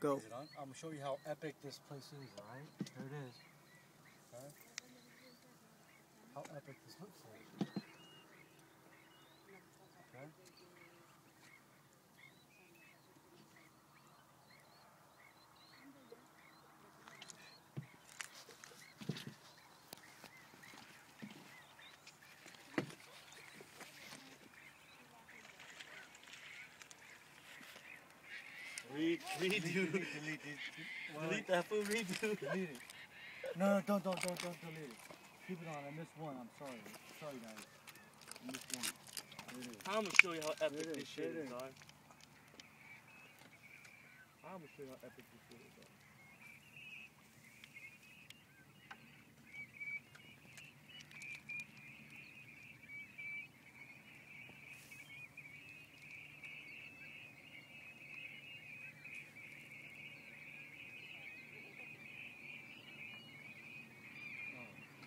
Go. I'm gonna show you how epic this place is. All right, There it is. Okay. How epic this looks like. Re- redo. Delete, delete, delete. That fool. Redo. Delete it. No, no, don't, don't, don't, don't delete it. Keep it on. I missed one. I'm sorry. Sorry, guys. I missed one. There it is. I'm gonna show you how epic it this is, shit there is, it is. dog. I'm gonna show you how epic this shit is, dog.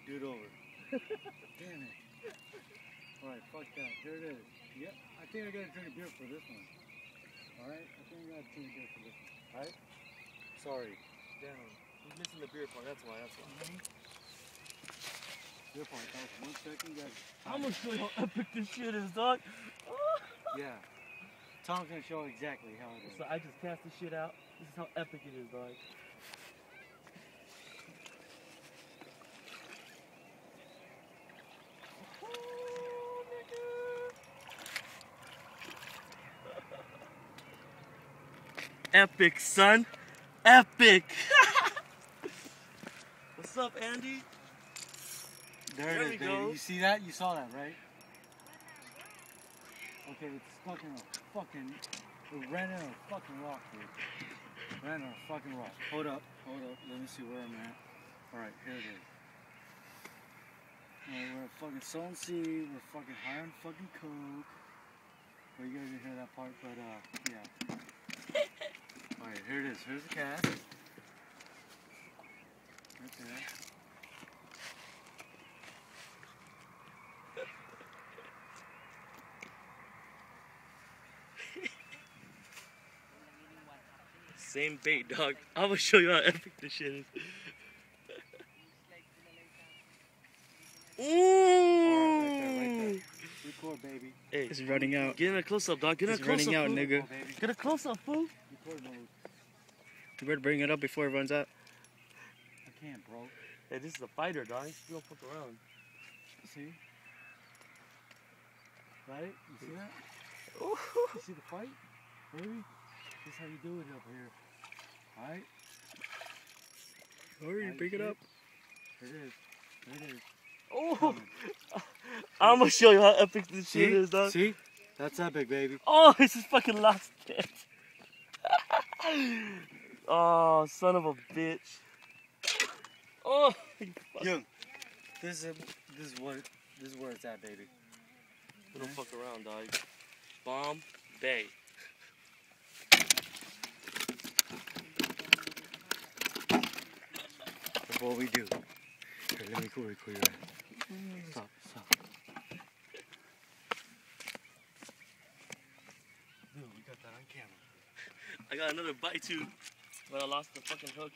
Do it over. Damn it. Alright, fuck that. There it is. Yep. I think I gotta drink a beer for this one. Alright? I think I gotta drink a beer for this one. Alright? Sorry. Damn. He's missing the beer part. That's why. That's why. Beer part. That was one second, guys. I'm gonna show you how epic this shit is, dog. Yeah. Tom's gonna show exactly how it is. So I just cast this shit out. This is how epic it is, dog. Epic, son. Epic. What's up, Andy? There, There it is, baby. You see that? You saw that, right? Okay, it's stuck in a fucking. It ran in a fucking rock, dude. Ran in a fucking rock. Hold up, hold up. Let me see where I'm at. Alright, here it is. Alright, we're at fucking Sea. We're fucking high on fucking coke. Well, you guys didn't hear that part, but uh, yeah. Alright, here it is. Here's the cast. Right there. Same bait, dog. I will show you how epic this shit is. Alright, right there, right Ooh! there. Record, baby. Hey, It's running out. get in a close up, dog. Get in a close up, running out, nigga. Baby. Get a close up, fool. You better bring it up before it runs out. I can't, bro. Hey, this is a fighter, dog. You don't fuck around. See? Right? You see that? Ooh. You see the fight? Baby? This is how you do it up here. Alright? Hurry, Alright, bring it up. There it is. There it is. Oh. I'm gonna show you how epic this See? shit is, dog. See? That's epic, baby. Oh, this is fucking last hit. oh, son of a bitch. Oh, you Young. This is this is what this is where it's at, baby. you don't fuck around, dog. Bomb Bay. That's what we do. Here, let me go record your mm. Stop, stop. Dude, we got that on camera. I got another bite too, but I lost the fucking hook.